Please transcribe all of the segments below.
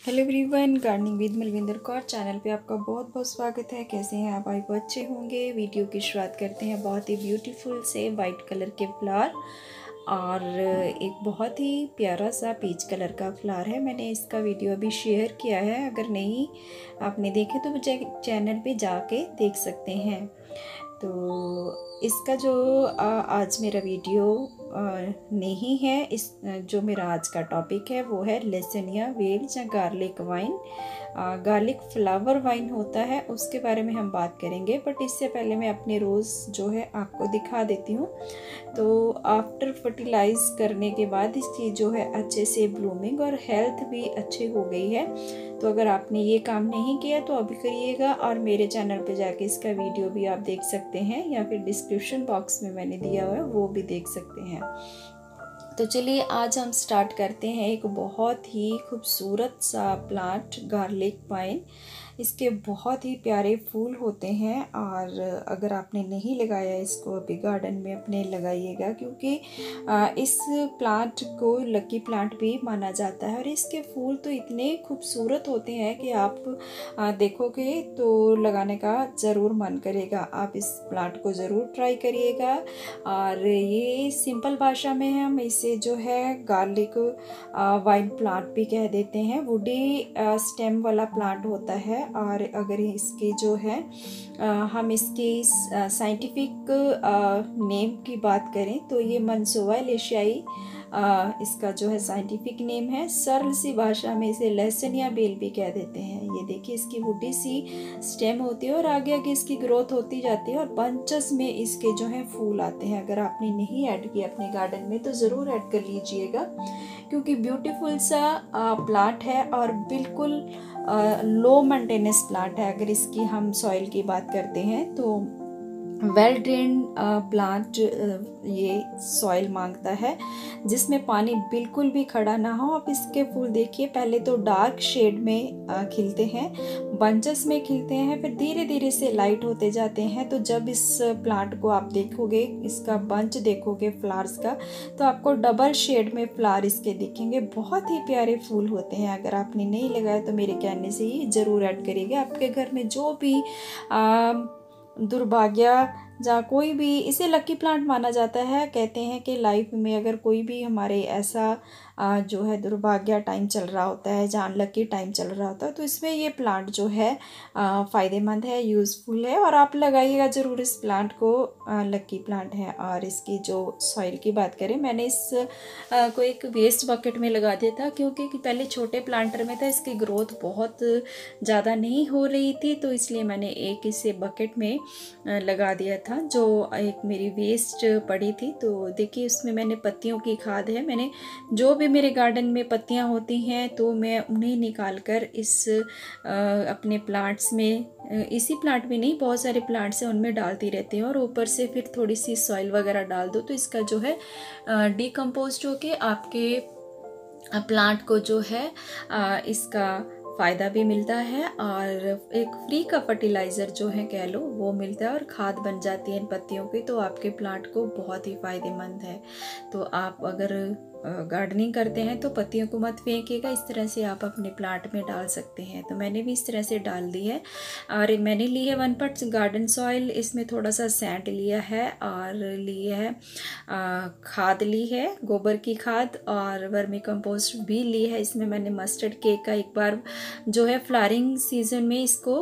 Hello everyone gardening with Malvinder Kaur channel पे आपका बहुत बहुत स्वागत है। कैसे हैं आप? आई अच्छे होंगे। वीडियो की शुरुआत करते हैं बहुत ही ब्यूटीफुल से वाइट कलर के फ्लावर और एक बहुत ही प्यारा सा पीच कलर का फ्लावर है। मैंने इसका वीडियो अभी शेयर किया है। अगर नहीं आपने देखे तो मुझे चैनल पे जाके देख सकते हैं। तो इसका जो आज मेरा वीडियो नहीं है। इस, जो मेरा आज का टॉपिक है वो है लेसनिया वेल या garlic vine garlic flower vine होता है, उसके बारे में हम बात करेंगे बट इससे पहले मैं अपने रोज़ जो है आपको दिखा देती हूँ। तो आफ्टर फर्टिलाइज करने के बाद इसकी जो है अच्छे से ब्लूमिंग और हेल्थ भी अच्छी हो गई है। तो अगर आपने ये काम नहीं किया तो अभी करिएगा और मेरे चैनल पे जाके इसका वीडियो भी आप देख सकते हैं, या फिर डिस्क्रिप्शन बॉक्स में मैंने दिया हुआ है, वो भी देख सकते हैं। तो चलिए आज हम स्टार्ट करते हैं एक बहुत ही खूबसूरत सा प्लांट गार्लिक पाइन इसके बहुत ही प्यारे फूल होते हैं और अगर आपने नहीं लगाया इसको अभी गार्डन में, अपने लगाइएगा क्योंकि इस प्लांट को लकी प्लांट भी माना जाता है और इसके फूल तो इतने खूबसूरत होते हैं कि आप देखोगे तो लगाने का ज़रूर मन करेगा। आप इस प्लांट को ज़रूर ट्राई करिएगा और ये सिंपल भाषा में हम इसे जो है गार्लिक वाइन प्लांट भी कह देते हैं। वुडी स्टेम वाला प्लांट होता है और अगर इसके जो है हम इसकी साइंटिफिक नेम की बात करें तो ये मनसोवा एशियाई इसका जो है साइंटिफिक नेम है, सरल सी भाषा में इसे लहसन या बेल भी कह देते हैं। ये देखिए, इसकी वुडी सी स्टेम होती है और आगे आगे इसकी ग्रोथ होती जाती है और बंचस में इसके जो है फूल आते हैं। अगर आपने नहीं ऐड किया अपने गार्डन में तो ज़रूर ऐड कर लीजिएगा, क्योंकि ब्यूटीफुल सा प्लांट है और बिल्कुल लो मेंटेनेंस प्लांट है। अगर इसकी हम सॉइल की बात करते हैं तो वेल ड्रेन प्लांट ये सॉइल माँगता है जिसमें पानी बिल्कुल भी खड़ा ना हो। आप इसके फूल देखिए पहले तो डार्क शेड में uh, खिलते हैं बंचस में खिलते हैं फिर धीरे धीरे से लाइट होते जाते हैं। तो जब इस प्लांट को आप देखोगे इसका बंच देखोगे फ्लावर्स का तो आपको डबल शेड में फ्लावर इसके दिखेंगे। बहुत ही प्यारे फूल होते हैं। अगर आपने नहीं लगाया तो मेरे कहने से ही ज़रूर ऐड करिएगा। आपके घर में जो भी आ, दुर्भाग्य जहाँ कोई भी, इसे लकी प्लांट माना जाता है। कहते हैं कि लाइफ में अगर कोई भी हमारे ऐसा जो है दुर्भाग्य टाइम चल रहा होता है, जहाँ लकी टाइम चल रहा होता है तो इसमें ये प्लांट जो है फ़ायदेमंद है यूज़फुल है। और आप लगाइएगा ज़रूर इस प्लांट को लकी प्लांट है। और इसकी जो सॉइल की बात करें, मैंने इस को एक वेस्ट बकेट में लगा दिया था, क्योंकि पहले छोटे प्लांटर में था, इसकी ग्रोथ बहुत ज़्यादा नहीं हो रही थी तो इसलिए मैंने एक इसे बकेट में लगा दिया था। जो एक मेरी वेस्ट पड़ी थी। तो देखिए, उसमें मैंने पत्तियों की खाद है। मैंने जो भी मेरे गार्डन में पत्तियाँ होती हैं तो मैं उन्हें निकाल कर इस अपने प्लांट्स में इसी प्लांट में नहीं, बहुत सारे प्लांट्स हैं, उनमें डालती रहती हूँ। और ऊपर से फिर थोड़ी सी सॉइल वगैरह डाल दो तो इसका जो है डीकम्पोज होके आपके प्लांट को जो है इसका फ़ायदा भी मिलता है और एक फ्री का फर्टिलाइज़र जो है कह लो, वो मिलता है और खाद बन जाती है इन पत्तियों की तो आपके प्लांट को बहुत ही फ़ायदेमंद है। तो आप अगर गार्डनिंग करते हैं तो पत्तियों को मत फेंकिएगा। इस तरह से आप अपने प्लांट में डाल सकते हैं। तो मैंने भी इस तरह से डाल दी है और मैंने ली है वन पट गार्डन सॉइल इसमें थोड़ा सा सेंट लिया है और लिए है खाद ली है, गोबर की खाद और वर्मी कंपोस्ट भी ली है। इसमें मैंने मस्टर्ड केक का एक बार जो है फ्लारिंग सीज़न में इसको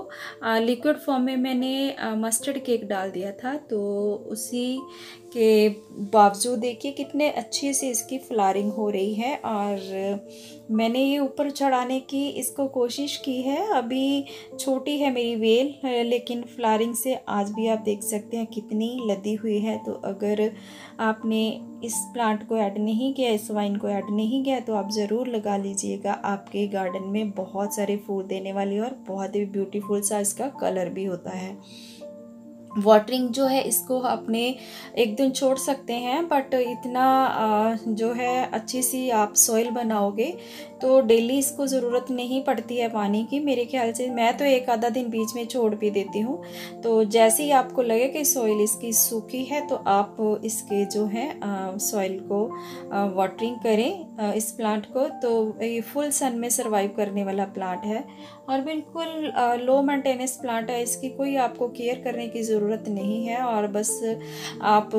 लिक्विड फॉर्म में मैंने मस्टर्ड केक डाल दिया था। तो उसी के बावजूद देखिए कितने अच्छे से इसकी फ्लारिंग हो रही है और मैंने ये ऊपर चढ़ाने की इसको कोशिश की है। अभी छोटी है मेरी वेल, लेकिन फ्लारिंग से आज भी आप देख सकते हैं कितनी लदी हुई है। तो अगर आपने इस प्लांट को ऐड नहीं किया, इस वाइन को ऐड नहीं किया तो आप ज़रूर लगा लीजिएगा। आपके गार्डन में बहुत सारे फूल देने वाली और बहुत ही ब्यूटीफुल सा इसका कलर भी होता है। वाटरिंग जो है, इसको अपने एक दिन छोड़ सकते हैं बट इतना जो है, अच्छी सी आप सॉइल बनाओगे तो डेली इसको ज़रूरत नहीं पड़ती है पानी की। मेरे ख्याल से मैं तो एक आधा दिन बीच में छोड़ भी देती हूँ। तो जैसे ही आपको लगे कि सॉइल इसकी सूखी है तो आप इसके जो है सॉइल को वाटरिंग करें इस प्लांट को। तो ये फुल सन में सर्वाइव करने वाला प्लांट है। और बिल्कुल लो मेंटेनेंस प्लांट है, इसकी कोई आपको केयर करने की ज़रूरत नहीं है और बस आप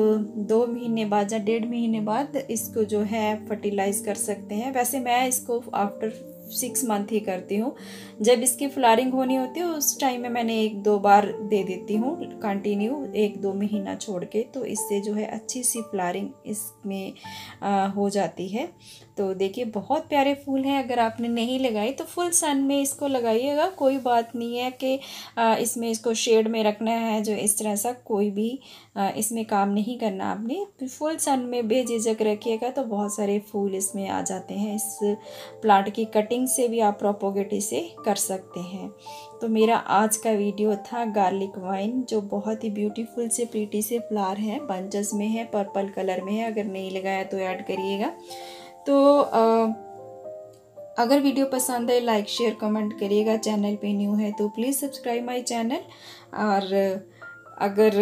दो महीने बाद या डेढ़ महीने बाद इसको जो है फर्टिलाइज़ कर सकते हैं। वैसे मैं इसको आफ्टर सिक्स मंथ ही करती हूँ। जब इसकी फ्लारिंग होनी होती है उस टाइम में मैंने एक दो बार दे देती हूँ कंटिन्यू एक दो महीना छोड़ के तो इससे जो है अच्छी सी फ्लारिंग इसमें आ, हो जाती है। तो देखिए बहुत प्यारे फूल हैं अगर आपने नहीं लगाई तो फुल सन में इसको लगाइएगा कोई बात नहीं है कि इसमें इसको शेड में रखना है जो इस तरह सा कोई भी इसमें काम नहीं करना आपने। फुल सन में बेझिझक रखिएगा तो बहुत सारे फूल इसमें आ जाते हैं इस प्लांट की कटिंग से भी आप प्रोपोगेट इसे कर सकते हैं। तो मेरा आज का वीडियो था गार्लिक वाइन जो बहुत ही ब्यूटीफुल से प्रीटी से फ्लावर हैं। बंचस में है पर्पल कलर में है। अगर नहीं लगाया तो ऐड करिएगा। तो आ, अगर वीडियो पसंद है लाइक शेयर कमेंट करिएगा। चैनल पे न्यू है तो प्लीज़ सब्सक्राइब माय चैनल और अगर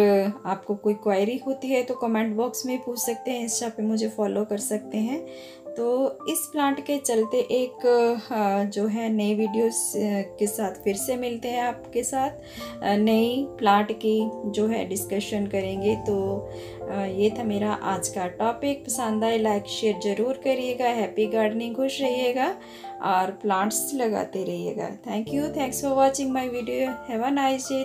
आपको कोई क्वायरी होती है तो कमेंट बॉक्स में पूछ सकते हैं। इंस्टा पे मुझे फॉलो कर सकते हैं। तो इस प्लांट के चलते एक जो है नई वीडियोस के साथ फिर से मिलते हैं आपके साथ। नई प्लांट की जो है डिस्कशन करेंगे तो ये था मेरा आज का टॉपिक पसंद आए लाइक शेयर ज़रूर करिएगा। हैप्पी गार्डनिंग खुश रहिएगा और प्लांट्स लगाते रहिएगा। Thank you thanks for watching my video have a nice day